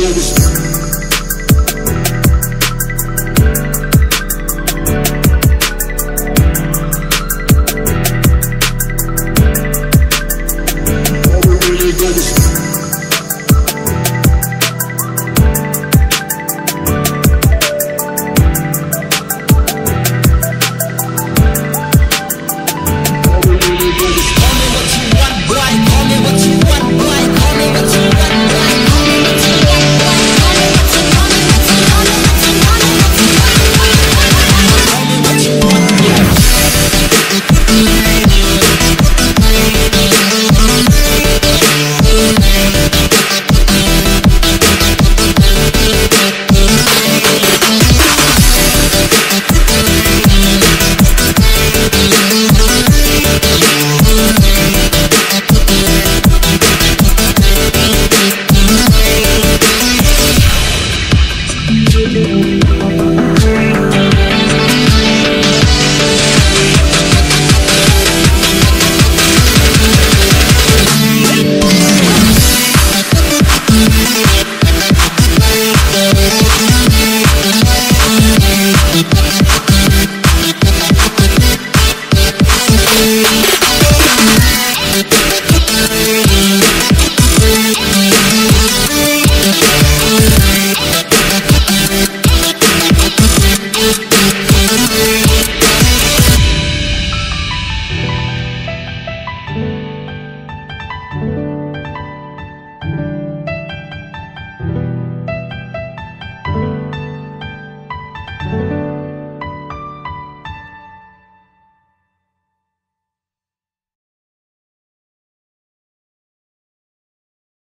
do is